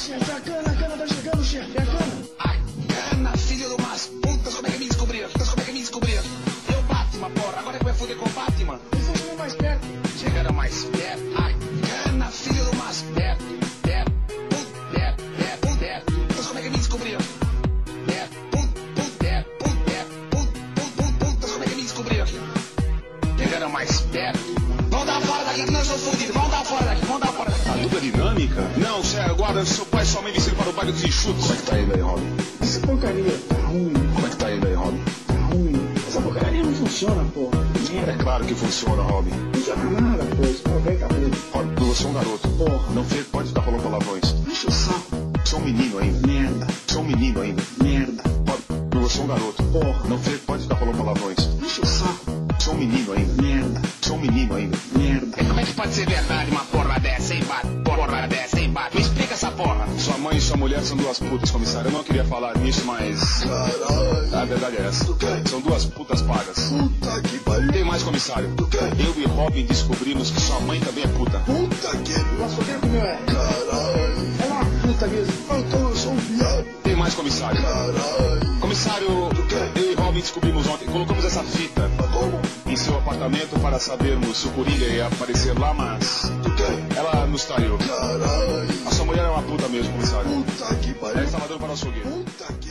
chefe, a cana, a cana tá chegando, chefe, a cana. Cana, filho do mas putas, como é que me descobriram? Como é que me? Eu Batman, porra, agora é que vai foder com o Batman. Vocês chegam mais perto. Chegaram mais perto. A cana, filho do mas perto, perto, put, perto, perto, perto. É como é que me descobriram? Chegaram mais perto. Vão dar fora daqui, que nós somos fodidos. Vão dar fora daqui, seu pai e sua mãe me para o baile dos enxutos. Como é que tá indo aí, Robin? Essa porcaria tá ruim, Como é que tá indo aí, Robin? tá ruim. Essa porcaria não funciona, porra. É claro que funciona, Robin. Não funciona nada, pô. Esse pau velho acabou. Robin, você é um garoto. Porra. Não vê, pode ficar falando palavrões. O saco. Você é um menino ainda. Merda. É um menino ainda. Merda. Robin, você é um garoto. Porra. Não vê, pode ficar falando palavrões. O saco. Você é um menino ainda. Merda. É um menino ainda. Merda. Como é que pode ser verdade uma porra são duas putas, comissário. Eu não queria falar nisso, mas. Caralho. A verdade é essa. São duas putas pagas. Puta que pariu. Tem mais, comissário. Eu e Robin descobrimos que sua mãe também é puta. Puta que Nossa, fogueiro como é? Caralho. É uma puta mesmo. Então eu sou um viado. Tem mais, comissário. Caralho. Comissário, eu e Robin descobrimos ontem. Colocamos essa fita Como? Apartamento para sabermos se o Coringa ia aparecer lá, mas. Ela nos traiu. Caralho. A sua mulher é uma puta mesmo, comissário. Puta que Ela pariu. estava dando para o açougueiro. Puta que